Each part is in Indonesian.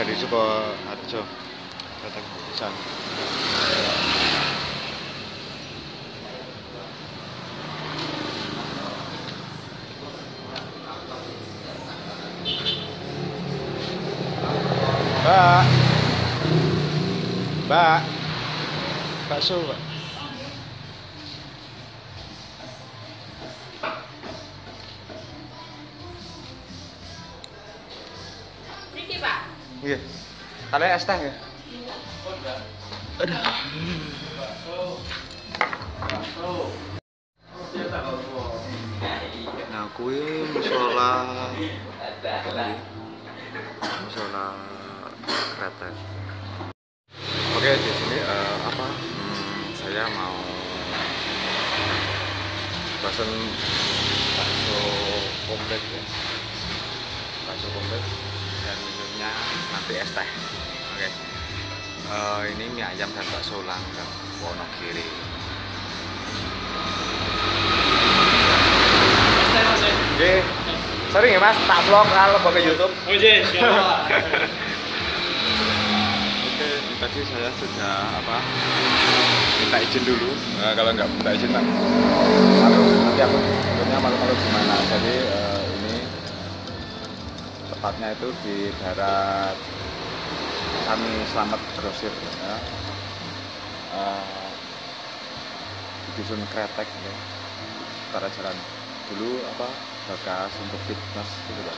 di Sukoharjo. Datang pisan. Mbak. Mbak. Bakso Mbak Iya. Kalian es teh ya? Aduh. Nah, kuwi musola musola kretek. Oke, di sini eh, apa? hmm, saya mau pesen bakso komplit ya. Bakso komplit dan minumnya nanti es teh. Oke. Eh, ini mie ayam dan bakso langgeng Wonogiri. Oke. Sering ya Mas, tak vlog kalau mau ke YouTube. Oh iya, siapa? Oke, tadi saya sudah apa minta izin dulu. Nah, kalau nggak minta izin kan malu nanti aku malu-malu gimana. Jadi ini tepatnya itu di daerah kami selamat grosir ya. Di dusun kretek ya. Utara jalan dulu apa bekas untuk fitness gitu Pak.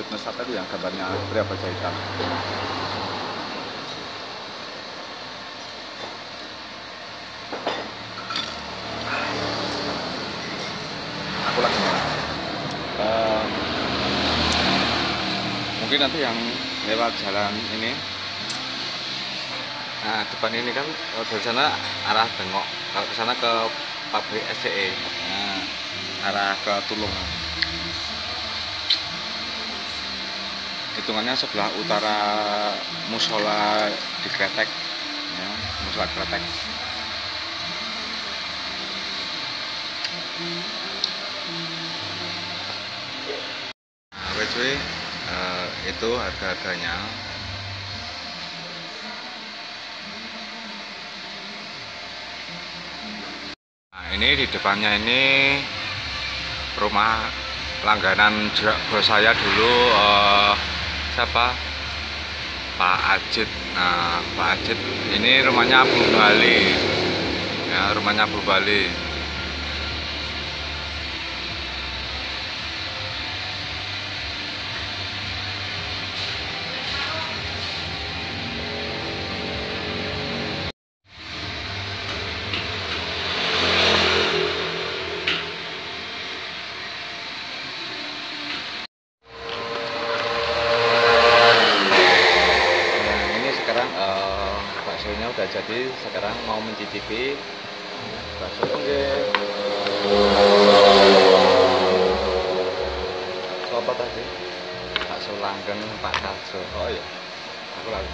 Fitness apa itu yang gambarnya pria baja hitam. aku lagi Eh, mungkin nanti yang lewat jalan ini. Nah depan ini kan eh, dari sana arah Bengok. Kalau ke sana ke pabrik SCE nah, arah ke Tulung. Hitungannya sebelah utara musola di Kretek. Ya, musola Kretek. Nah, eh, itu harga-harganya. Nah, ini di depannya ini rumah langganan jerak bos saya dulu eh, siapa? Pak Ajit. Nah, Pak Ajit ini rumahnya Bu Bali. Ya, rumahnya Bu Bali. Oh iya. Aku lagi.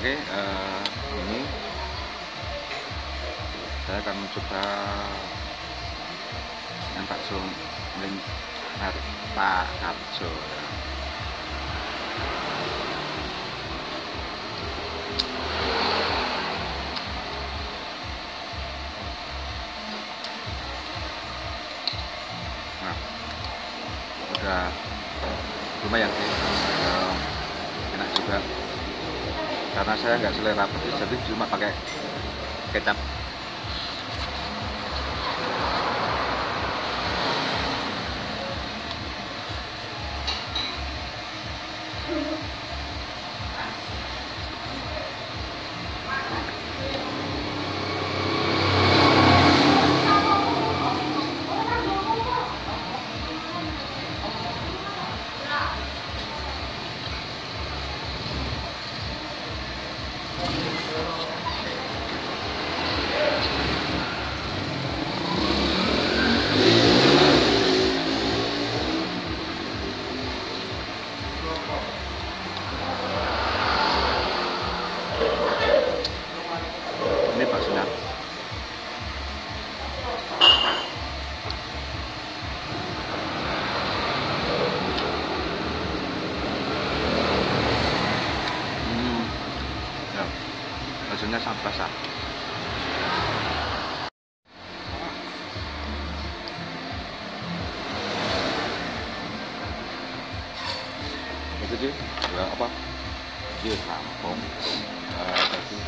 Oke, eh, ini saya akan mencoba yang bakso ling Pak ya. Nah, udah lumayan sih, Eh, enak juga. Karena saya nggak selera pedas jadi cuma pakai kecap bajunya sangat basah itu sih ya apa? Dia kampung tadi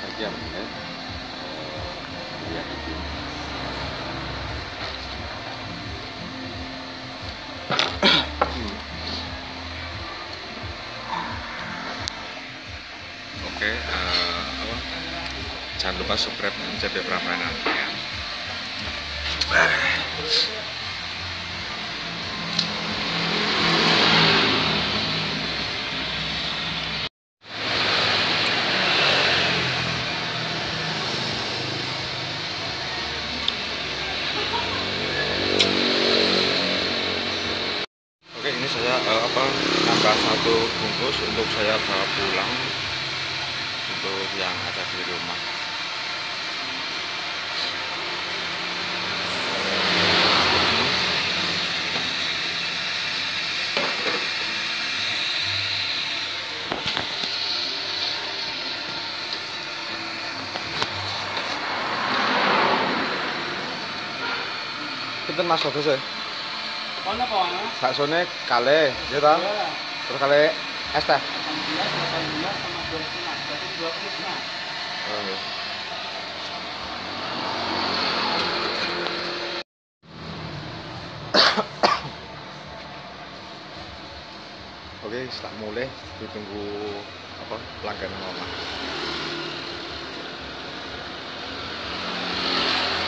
tadi ya. Eh, lihat lupa subscribe CP Pramana. Ya. Oke, ini saya eh, apa nambah satu bungkus untuk saya bawa pulang untuk yang ada di rumah. Pinten Mas Sodo sih? Mana apa? Baksone kale, ya ta? Dua. Terus kale es teh. 18, 18 sama 25. Berarti 25. Oh, iya. Oke, setelah mulai ditunggu apa pelanggan ngomong.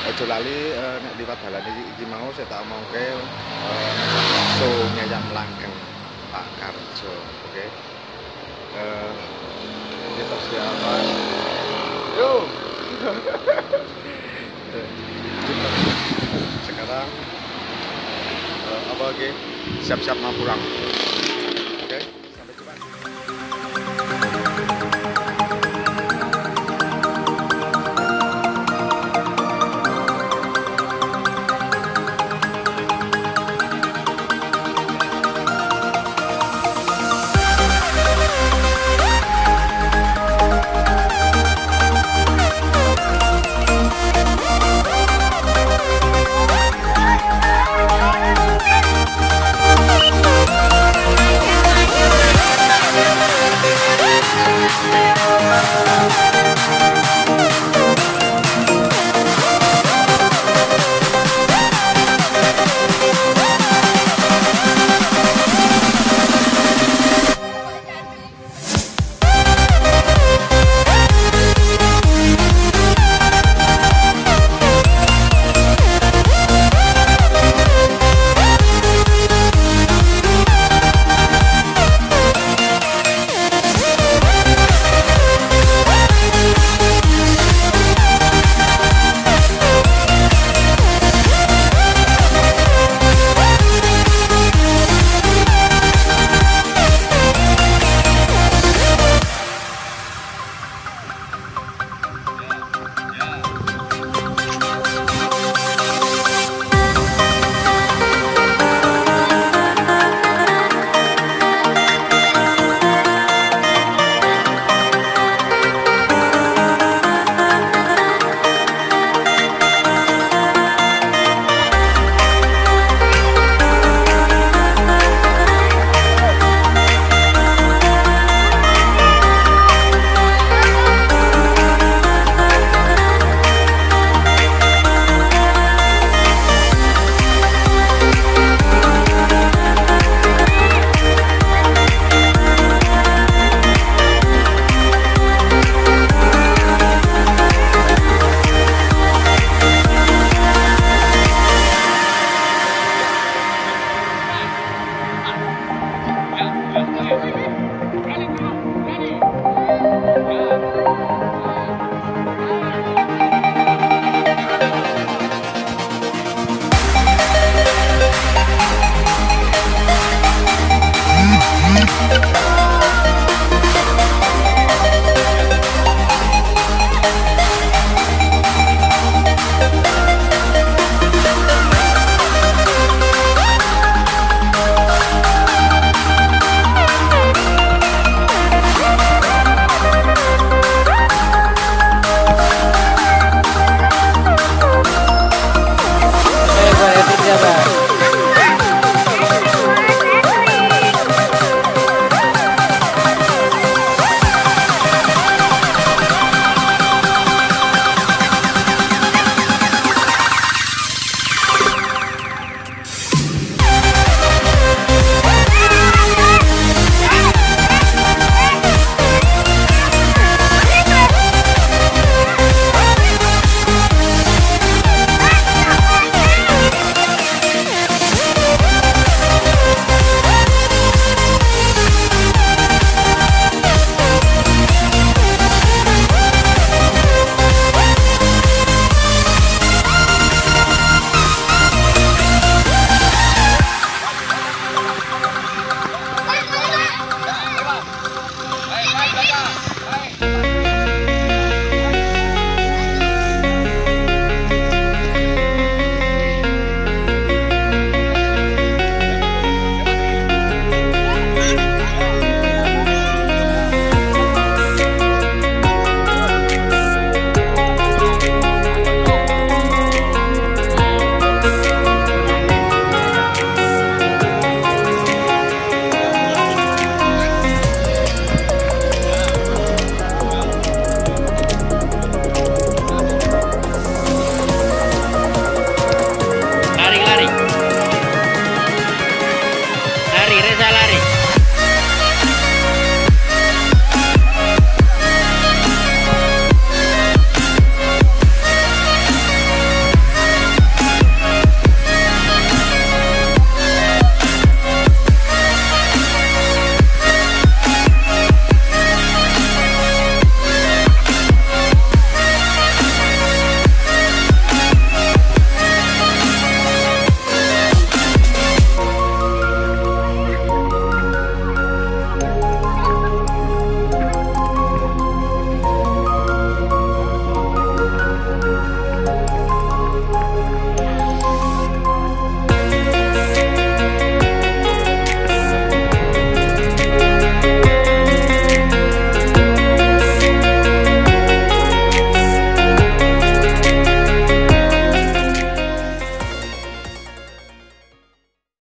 Ojo lali eh, nek liwat dalan iki, iki mau saya tak omongke eh so nyayam langgeng Pak Karjo, oke. Eh ini persiapan. Yo. Kita sekarang eh, apa lagi? Siap-siap mau pulang.